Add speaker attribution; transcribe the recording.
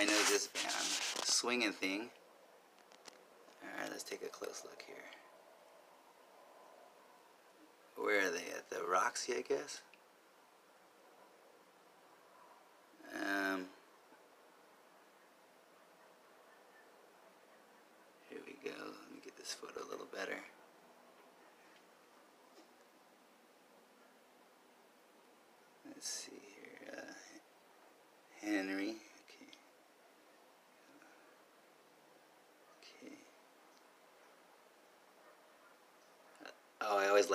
Speaker 1: I know this band, Swingin' Thing. Alright, let's take a close look here. Where are they? At the Roxy, I guess? Um, here we go. Let me get this photo a little better. Let's see. here, uh, Henry.